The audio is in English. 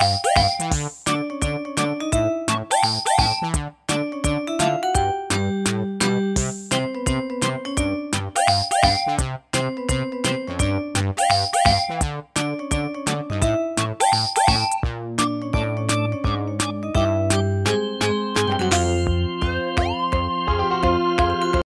Bye.